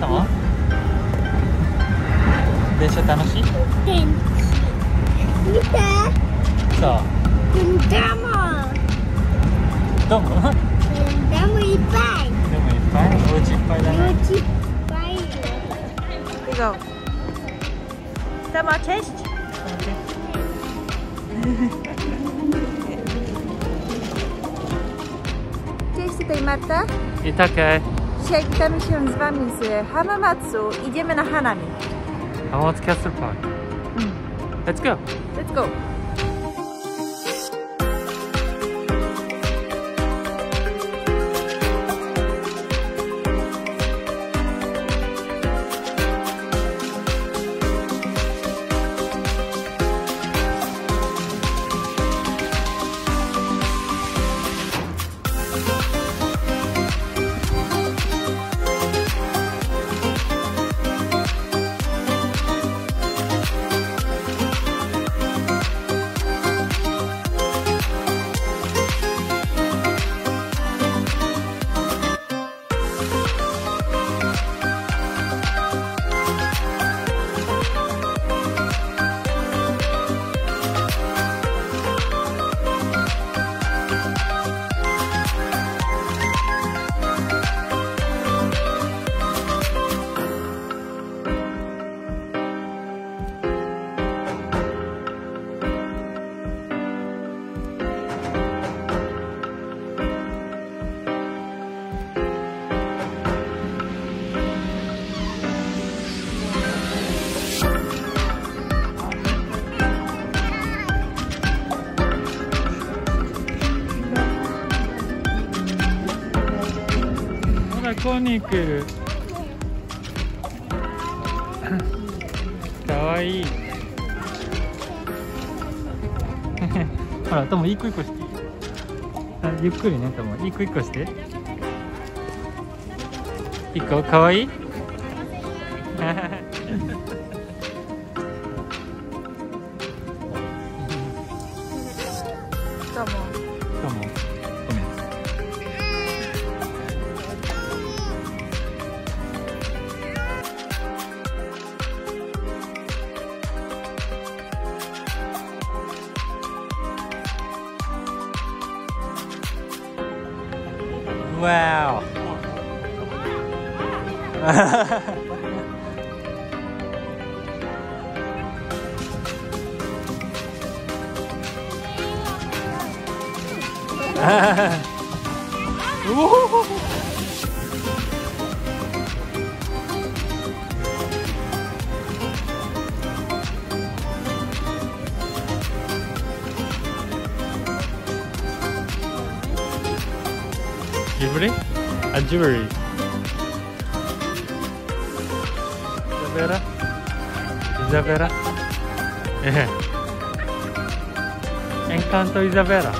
どう電車楽しい？見てそう電車も。どこ電車もいっぱい。でもいっぱい？お家いっぱいだなお家いっぱい。行こう。サマーテスト Okay. Taste it, Marta. It's okay Dzisiaj witamy się z Wami z Hamamatsu. Idziemy na Hanami. Hamots Castle Park Let's go Let's go. Hola, Konik. かわいい。ほら、とも一個一個して。あゆっくりね、とも一個一個して。一個かわいい。Wow. Woohoo! Jewelry? A jewelry. Isabella? Isabella? Encanto Isabella.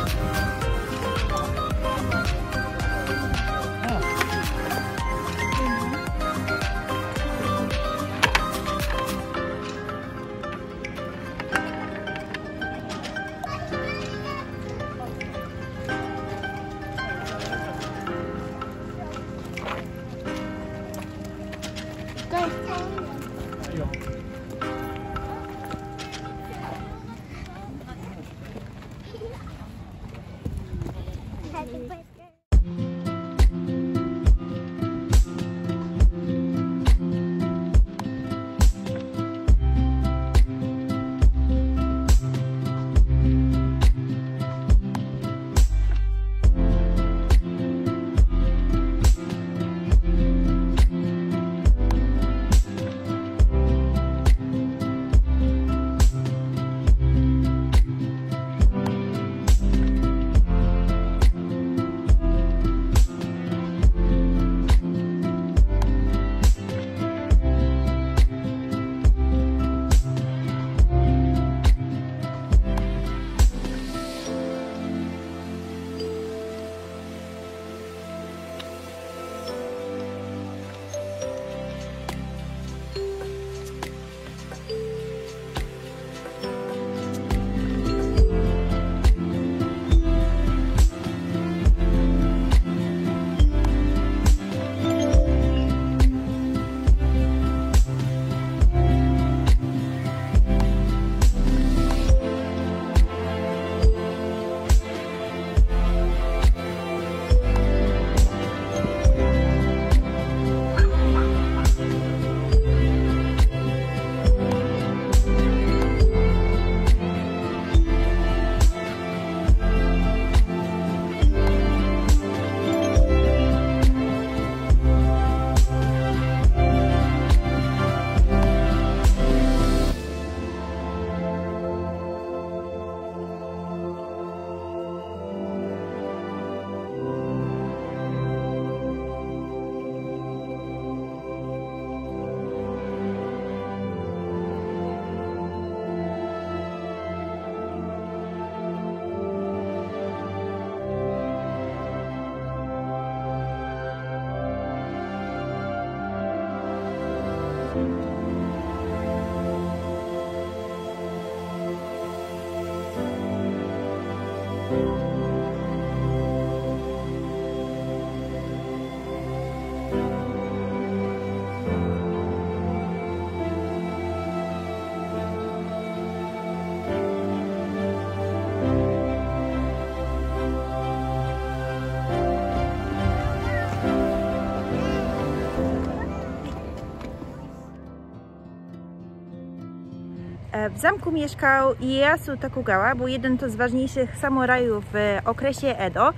W zamku mieszkał Ieyasu Tokugawa, był jeden z ważniejszych samurajów w okresie Edo.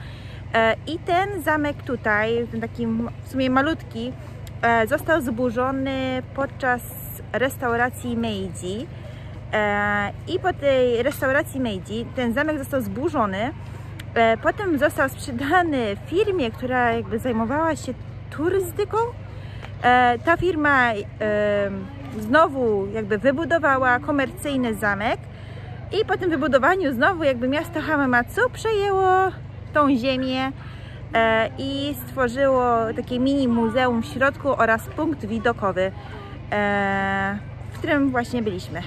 E, I ten zamek tutaj, ten taki w sumie malutki, e, został zburzony podczas restauracji Meiji. E, I po tej restauracji Meiji ten zamek został zburzony. Potem został sprzedany firmie, która jakby zajmowała się turystyką. Ta firma znowu jakby wybudowała komercyjny zamek i po tym wybudowaniu znowu jakby miasto Hamamatsu przejęło tą ziemię e, i stworzyło takie mini muzeum w środku oraz punkt widokowy, e, w którym właśnie byliśmy.